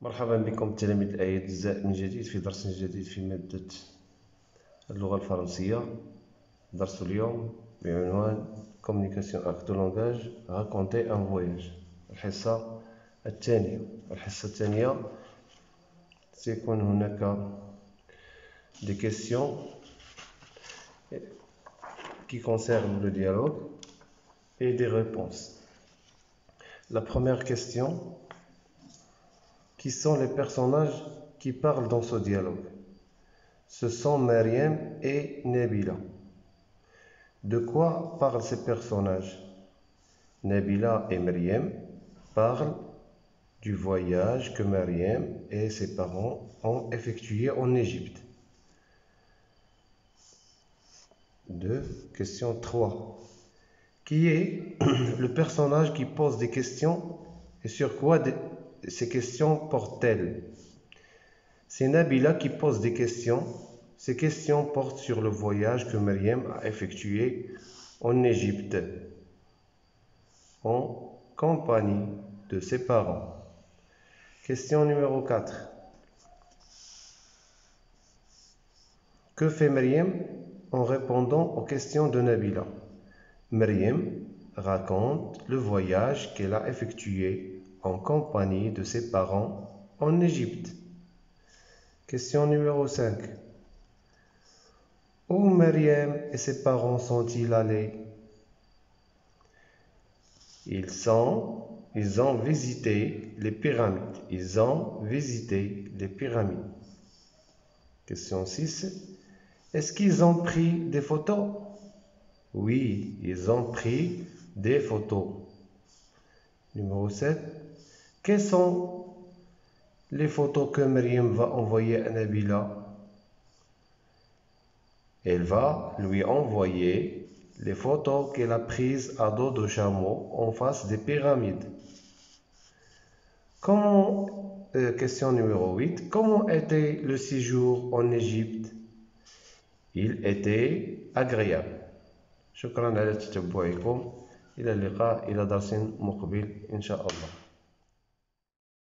مرحبا بكم تلاميذ الأجزاء من جديد في درس جديد في مادة اللغة الفرنسية درس اليوم بعنوان Communication Acte de Langage Raconter un voyage الحصة الثانية الحصة الثانية سيكون هناك des questions qui concernent le dialogue et des réponses. La première question qui sont les personnages qui parlent dans ce dialogue Ce sont Mariam et Nabila. De quoi parlent ces personnages? Nabila et Mariam parlent du voyage que Mariam et ses parents ont effectué en Égypte. 2. Question 3. Qui est le personnage qui pose des questions et sur quoi ces questions portent-elles? C'est Nabila qui pose des questions. Ces questions portent sur le voyage que Mariam a effectué en Égypte en compagnie de ses parents. Question numéro 4. Que fait Mariam en répondant aux questions de Nabila? Mariam raconte le voyage qu'elle a effectué en compagnie de ses parents en Égypte. Question numéro 5. Où Mariam et ses parents sont-ils allés? Ils sont, ils ont visité les pyramides. Ils ont visité les pyramides. Question 6. Est-ce qu'ils ont pris des photos? Oui, ils ont pris des photos. Numéro 7. Quelles sont les photos que Myriam va envoyer à Nabila Elle va lui envoyer les photos qu'elle a prises à dos de chameau en face des pyramides. Comment, euh, question numéro 8. Comment était le séjour en Égypte Il était agréable. شكرا على تتبعكم إلى اللقاء إلى درس مقبل إن شاء الله.